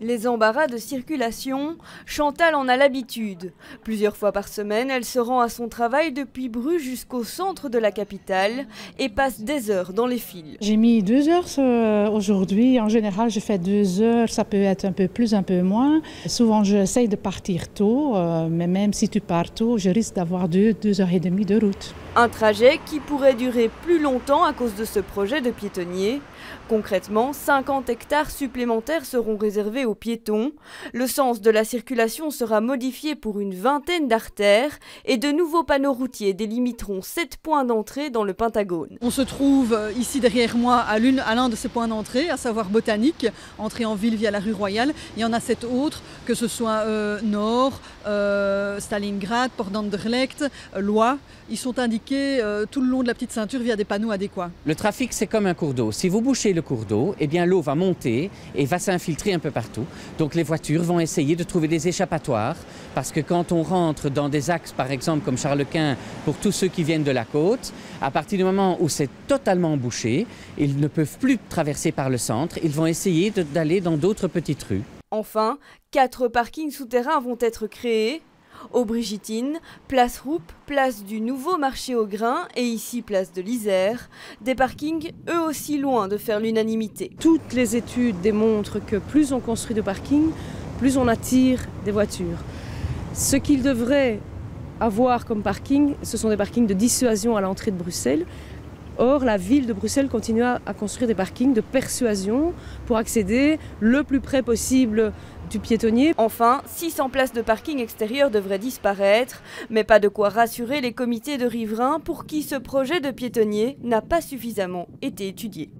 Les embarras de circulation, Chantal en a l'habitude. Plusieurs fois par semaine, elle se rend à son travail depuis Bruges jusqu'au centre de la capitale et passe des heures dans les files. J'ai mis deux heures euh, aujourd'hui. En général, je fais deux heures. Ça peut être un peu plus, un peu moins. Souvent, j'essaye de partir tôt, euh, mais même si tu pars tôt, je risque d'avoir deux, deux heures et demie de route. Un trajet qui pourrait durer plus longtemps à cause de ce projet de piétonnier. Concrètement, 50 hectares supplémentaires seront réservés aux piétons. Le sens de la circulation sera modifié pour une vingtaine d'artères et de nouveaux panneaux routiers délimiteront 7 points d'entrée dans le Pentagone. On se trouve euh, ici derrière moi à l'un de ces points d'entrée, à savoir Botanique, entrée en ville via la rue Royale. Il y en a sept autres, que ce soit euh, Nord, euh, Stalingrad, Port d'Anderlecht, Lois. Ils sont indiqués tout le long de la petite ceinture via des panneaux adéquats. Le trafic, c'est comme un cours d'eau. Si vous bouchez le cours d'eau, eh bien l'eau va monter et va s'infiltrer un peu partout. Donc les voitures vont essayer de trouver des échappatoires parce que quand on rentre dans des axes, par exemple comme Charles-Quint, pour tous ceux qui viennent de la côte, à partir du moment où c'est totalement bouché, ils ne peuvent plus traverser par le centre, ils vont essayer d'aller dans d'autres petites rues. Enfin, quatre parkings souterrains vont être créés au Brigitine, place Roupe, place du nouveau marché au grain et ici place de l'Isère, des parkings eux aussi loin de faire l'unanimité. Toutes les études démontrent que plus on construit de parkings, plus on attire des voitures. Ce qu'il devrait avoir comme parking, ce sont des parkings de dissuasion à l'entrée de Bruxelles. Or, la ville de Bruxelles continue à construire des parkings de persuasion pour accéder le plus près possible du piétonnier. Enfin, 600 places de parking extérieur devraient disparaître, mais pas de quoi rassurer les comités de riverains pour qui ce projet de piétonnier n'a pas suffisamment été étudié.